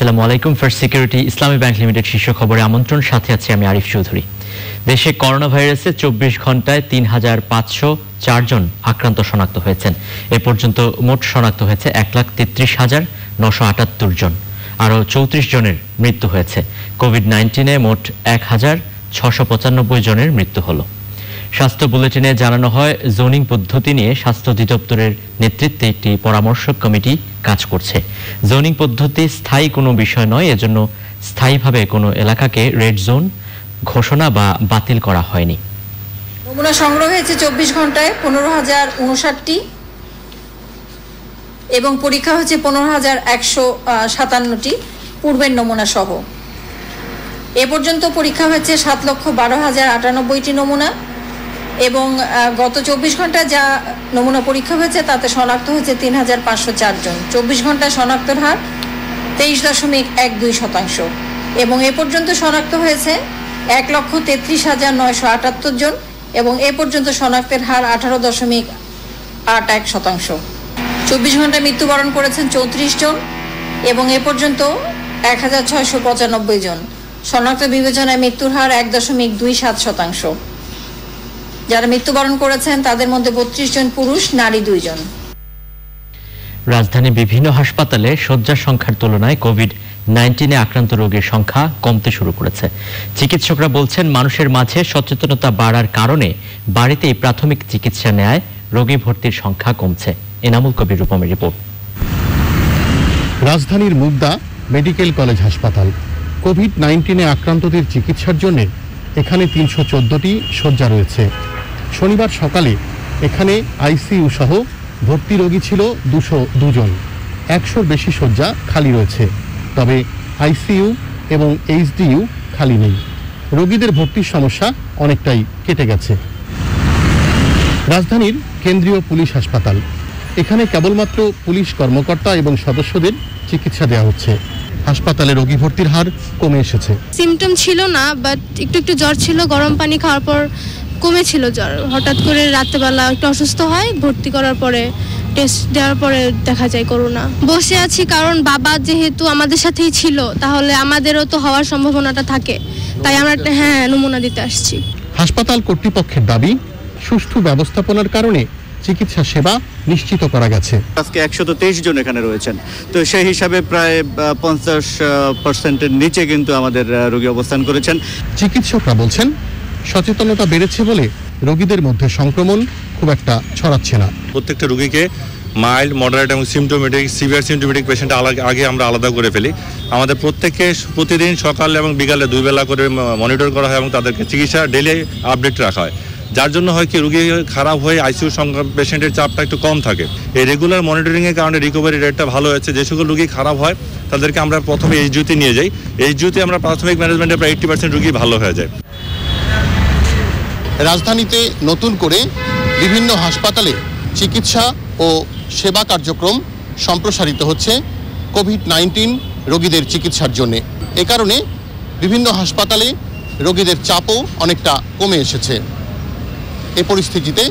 আসসালামু আলাইকুম। First Security Islami Bank Limited শীর্ষ খবরে আমন্ত্রণ। সাথে আছি আমি আরিফ চৌধুরী। দেশে করোনা ভাইরাসে চব্বিশ ঘন্টায় তিন হাজার পাঁচশো চারজন আক্রান্ত শনাক্ত হয়েছেন। এ পর্যন্ত মোট শনাক্ত হয়েছে এক লাখ তেত্রিশ হাজার নশো আটাত্তর জন। আরও চৌত্রিশ জনের মৃত্যু হয়েছে। কোভিড নাইন্টিনে মোট এক হাজার ছশো পঁচানব্বই জনের মৃত্যু হলো। স্বাস্থ্য বুলেটিনে জানানো হয়, জোনিং পদ্ধতি নিয়ে স্বাস্থ্য অধিদপ্তরের নেতৃত্বে একটি পরামর্শক কমিটি কাজ করছে। জোনিং পদ্ধতি স্থায়ী কোনো বিষয় নয়, এজন্য স্থায়ীভাবে কোনো এলাকাকে রেড জোন ঘোষণা বা বাতিল করা হয়নি। নমুনা সংগ্রহ হয়েছে চব্বিশ ঘন্টায় পনেরো হাজার উনষাটটি এবং পরীক্ষা হয়েছে পনেরো হাজার একশো সাতান্নটি পূর্বের নমুনা সহ। এ পর্যন্ত পরীক্ষা হয়েছে সাত লক্ষ বারো হাজার আটানব্বইটি নমুনা। এবং গত চব্বিশ ঘন্টায় যা নমুনা পরীক্ষা হয়েছে, তাতে শনাক্ত হয়েছে তিন হাজার পাঁচশো চারজন চব্বিশ ঘণ্টা শনাক্তর হার তেইশ দশমিক এক দুই শতাংশ। এবং এ পর্যন্ত শনাক্ত হয়েছে এক লক্ষ তেত্রিশ হাজার নয়শো আটাত্তর জন এবং এ পর্যন্ত শনাক্তের হার আঠারো দশমিক আট এক শতাংশ। চব্বিশ ঘন্টায় মৃত্যুবরণ করেছেন চৌত্রিশ জন এবং এ পর্যন্ত এক হাজার ছয়শো পঁচানব্বই জন। শনাক্ত বিবেচনায় মৃত্যুর হার এক দশমিক দুই সাত শতাংশ। যারা মৃত্যুবরণ করেছেন তাদের মধ্যে বত্রিশ জন পুরুষ নারী দুইজন। রাজধানীর বিভিন্ন হাসপাতালে শয্যা সংখ্যার তুলনায় কোভিড নাইন্টিনে আক্রান্ত রোগীর সংখ্যা কমতে শুরু করেছে। চিকিৎসকরা বলছেন মানুষের মাঝে সচেতনতা বাড়ার কারণে বাড়িতেই প্রাথমিক চিকিৎসা নেয় রোগী ভর্তির সংখ্যা কমছে। এনামুল কবির রূপমের রিপোর্ট। রাজধানীর মুগদা মেডিকেল কলেজ হাসপাতাল। কোভিড নাইন্টিনে আক্রান্তদের চিকিৎসার জন্য এখানে তিনশো চোদ্দটি শয্যা রয়েছে। শনিবার সকালে এখানে আইসিইউ সহ ভর্তি রোগী ছিল দুশো দুজন। একশোর বেশি শয্যা খালি রয়েছে। তবে আইসিইউ এবং এইচডিইউ খালি নেই। রোগীদের ভর্তির সমস্যা অনেকটাই কেটে গেছে। রাজধানীর কেন্দ্রীয় পুলিশ হাসপাতাল। এখানে কেবলমাত্র পুলিশ কর্মকর্তা এবং সদস্যদের চিকিৎসা দেওয়া হচ্ছে। হাসপাতালে রোগী ভর্তির হার কমে এসেছে। সিমটম ছিল না বাট একটু একটু জ্বর ছিল, গরম পানি খাওয়ার পর কমেছিল জ্বর। হঠাৎ করে রাত্রেবেলা একটু অসুস্থ হয় ভর্তি করার পরে টেস্ট দেওয়ার পরে দেখা যায় করোনা। বসে আছি কারণ বাবা যেহেতু আমাদের সাথেই ছিল তাহলে আমাদেরও তো হওয়ার সম্ভাবনাটা থাকে। তাই আমরা একটা হ্যাঁ নমুনা দিতে আসছি। হাসপাতাল কর্তৃপক্ষের দাবি সুষ্ঠু ব্যবস্থাপনার কারণে চিকিৎসা সেবা নিশ্চিত করা গেছে। আজকে একশত তেইশ জন এখানে রয়েছেন। তো সেই হিসাবে প্রায় পঞ্চাশ পার্সেন্টের নিচে কিন্তু আমাদের রোগী অবস্থান করেছেন। চিকিৎসকরা বলছেন সচেতনতা বেড়েছে বলে রোগীদের মধ্যে সংক্রমণ খুব একটা ছড়াচ্ছে না। প্রত্যেকটা রুগীকে মাইল্ড মডারেট এবং সিমটোমেটিক সিভিয়ার সিমটোমেটিক পেশেন্ট আগে আমরা আলাদা করে ফেলি। আমাদের প্রত্যেককে প্রতিদিন সকাল এবং বিকালে দুই বেলা করে মনিটর করা হয় এবং তাদেরকে চিকিৎসা ডেলি আপডেট রাখা হয়। যার জন্য হয় কি, রুগী খারাপ হয়ে আইসিইউ সংখ্যা পেশেন্টের চাপটা একটু কম থাকে। এই রেগুলার মনিটরিংয়ের কারণে রিকভারি রেটটা ভালো হয়েছে। যে সকল রুগী খারাপ হয়, তাদেরকে আমরা প্রথমে এইচডিউতে নিয়ে যাই। এইচডিউতে আমরা প্রাথমিক ম্যানেজমেন্টে প্রায় এইট্টি পার্সেন্ট রুগী ভালো হয়ে যায়। রাজধানীতে নতুন করে বিভিন্ন হাসপাতালে চিকিৎসা ও সেবা কার্যক্রম সম্প্রসারিত হচ্ছে কোভিড নাইন্টিন রোগীদের চিকিৎসার জন্য। এ কারণে বিভিন্ন হাসপাতালে রোগীদের চাপও অনেকটা কমে এসেছে। এ পরিস্থিতিতে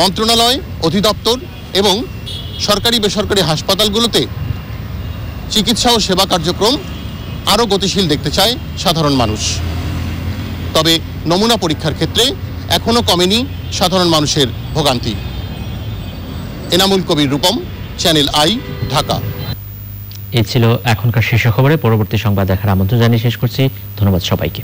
মন্ত্রণালয়, অধিদপ্তর এবং সরকারি বেসরকারি হাসপাতালগুলোতে চিকিৎসা ও সেবা কার্যক্রম আরও গতিশীল দেখতে চায় সাধারণ মানুষ। তবে নমুনা পরীক্ষার ক্ষেত্রে এখনও কমেনি সাধারণ মানুষের ভোগান্তি। Enamul Kabir Rupam, Channel I, Dhaka. এই ছিল এখনকার শীর্ষ খবরে, পরবর্তী সংবাদ দেখার আমন্ত্রণ জানিয়ে শেষ করছি। ধন্যবাদ সবাইকে।